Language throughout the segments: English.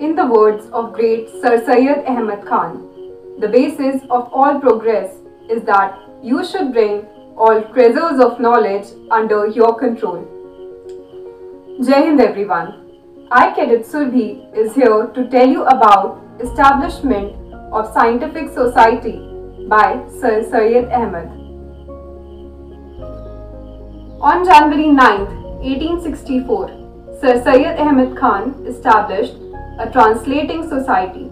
In the words of great Sir Syed Ahmad Khan, the basis of all progress is that you should bring all treasures of knowledge under your control. Jai Hind everyone. I Cadet Surbhi is here to tell you about establishment of Scientific Society by Sir Syed Ahmad. On January 9, 1864, Sir Syed Ahmad Khan established a translating society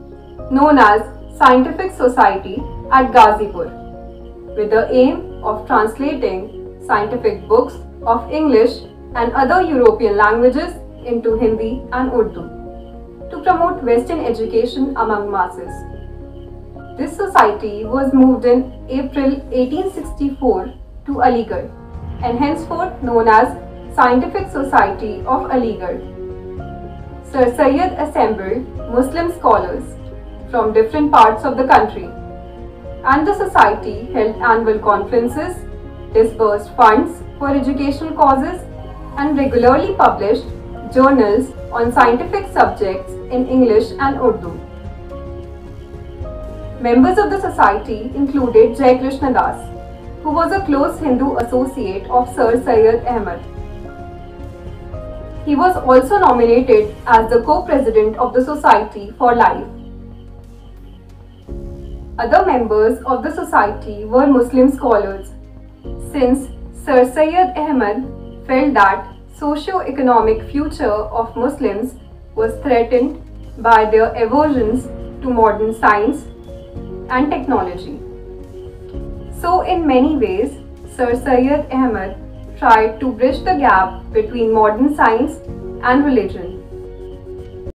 known as Scientific Society at Ghazipur with the aim of translating scientific books of English and other European languages into Hindi and Urdu to promote Western education among masses. This society was moved in April 1864 to Aligarh and henceforth known as Scientific Society of Aligarh. Sir Syed assembled Muslim scholars from different parts of the country and the society held annual conferences, disbursed funds for educational causes and regularly published journals on scientific subjects in English and Urdu. Members of the society included Jai Krishna Das, who was a close Hindu associate of Sir Syed Ahmad. He was also nominated as the co-president of the society for life. Other members of the society were Muslim scholars, since Sir Syed Ahmad felt that socio-economic future of Muslims was threatened by their aversions to modern science and technology. So in many ways, Sir Syed Ahmad tried to bridge the gap between modern science and religion